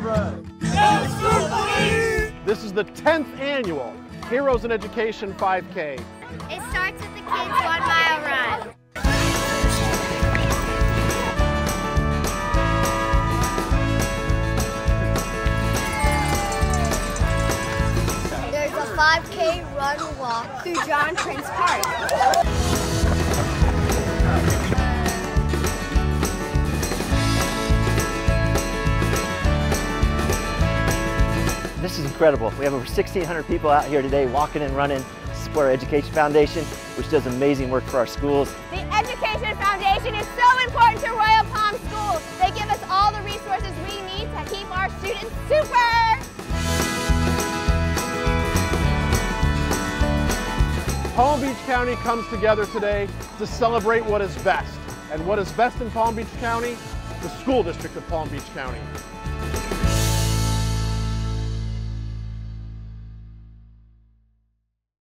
Mile Run. This is the 10th annual Heroes in Education 5K. It starts with the kids' one mile run. There's a 5K run walk through John Prince Park. This is incredible. We have over 1,600 people out here today walking and running. This is Square Education Foundation, which does amazing work for our schools. The Education Foundation is so important to Royal Palm Schools. They give us all the resources we need to keep our students super. Palm Beach County comes together today to celebrate what is best. And what is best in Palm Beach County? The school district of Palm Beach County.